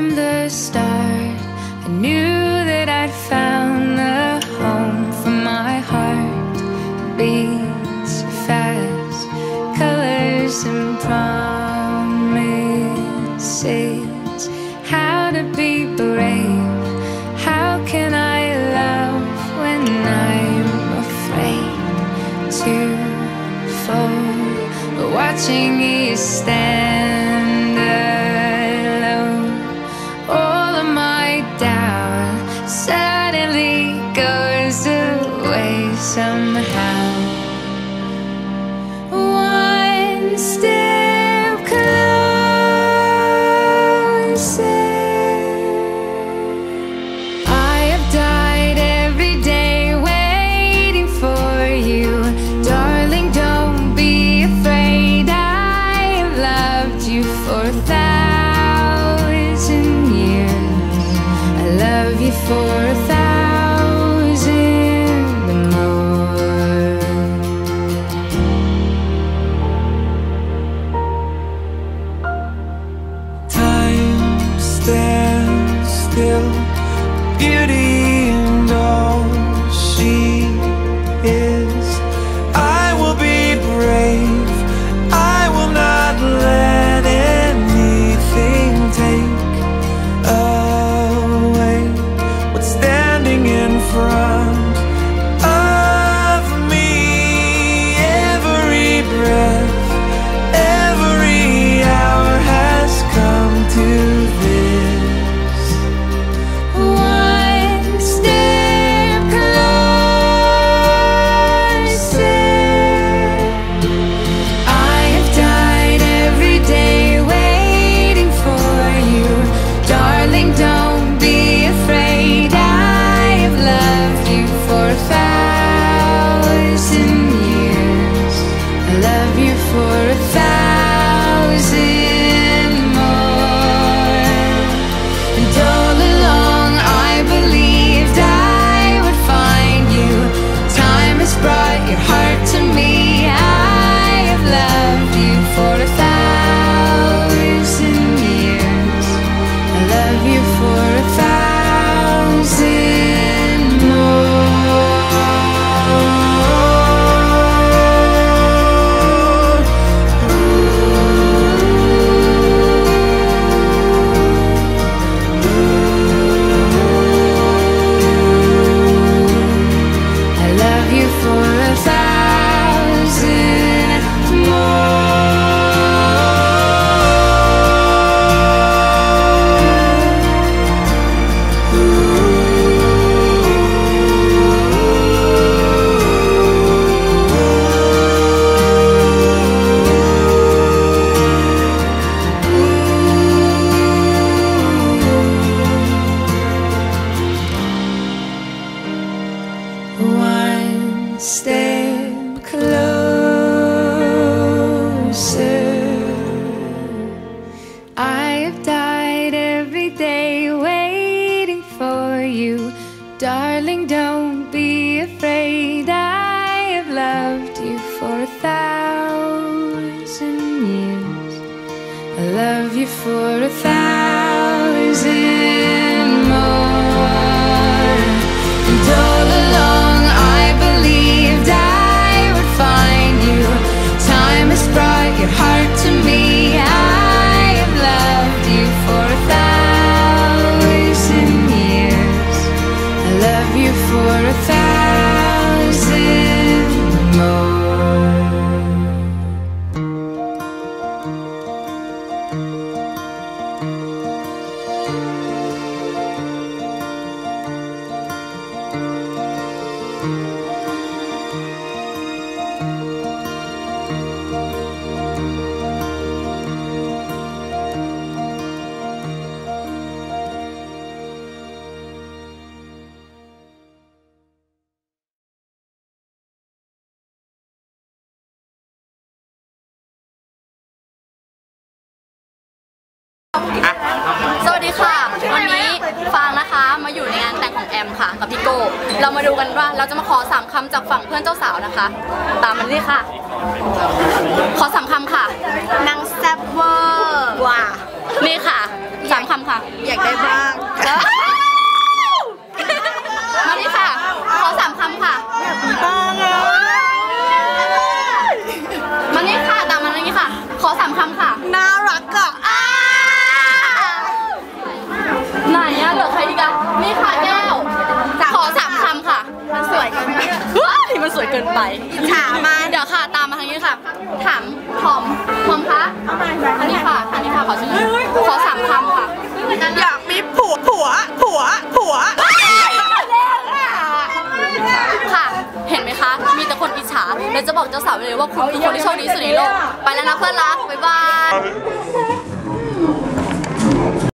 from the start. I knew that I'd found the home for my heart. Beats fast colors and promises. How to be brave. How can I love when I'm afraid to fall? Watching you stand suddenly goes away somehow. One step closer. I have died every day waiting for you. Darling, don't be afraid. I loved you for a thousand love you for a thousand love you for a thousand step closer. I have died every day waiting for you. Darling, don't be afraid. I have loved you for a thousand years. I love you for a thousand more. And สวัสดีค่ะ วันนี้ฟางนะคะมาอยู่ในงานแต่งของของแอมค่ะกับพี่โก้เรามาดูกันว่าเราจะมาขอสามคำจากฝั่งเพื่อนเจ้าสาวนะคะ ตามมันนี่ค่ะ ขอสามคำค่ะนางแซ่บเวอร์ว้านี่ค่ะสามคำค่ะ อยากได้บ้างมา ว้ายมันสวยเกินไปถามมาเดี๋ยวค่ะตามมาทางนี้ค่ะ ถามพร้อมพร้อมคะอันนี้ค่ะอันนี้ค่ะขอชื่อขอสามคำค่ะอยากมีผัวผัวผัวผัวค่ะ เห็นไหมคะ มีแต่คนอิจฉาแล้วจะบอกเจ้าสาวเลยว่าคุณคือคนที่โชคดีที่สุดในโลก ไปแล้วนะเพื่อนรัก บ๊ายบาย